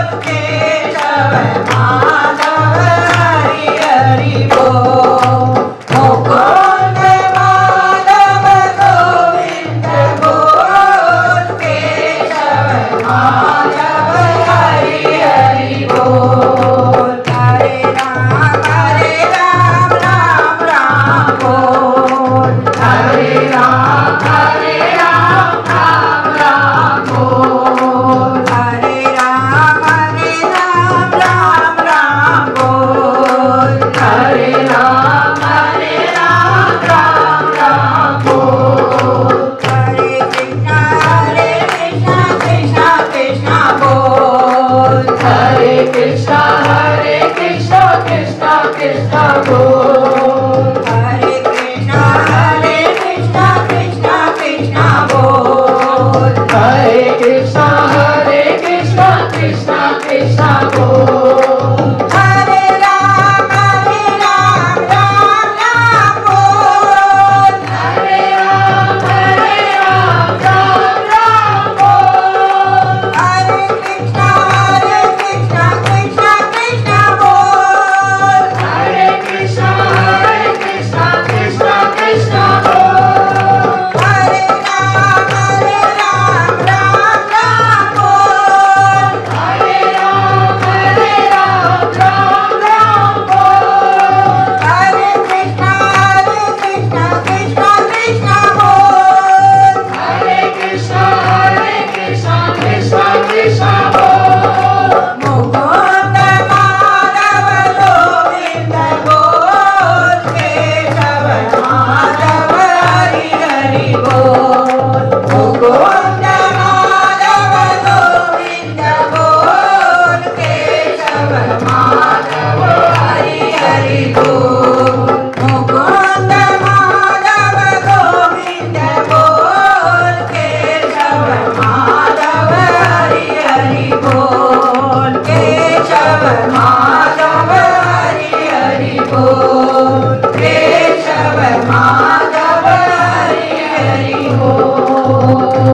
सबके सब माधव कृष्णा हरे कृष्णा कृष्णा कृष्णा गो हरे हरे कृष्णा कृष्णा कृष्णा गो हरे कृष्णा कृष्णा कृष्णा कृष्णा Ah!